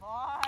boy.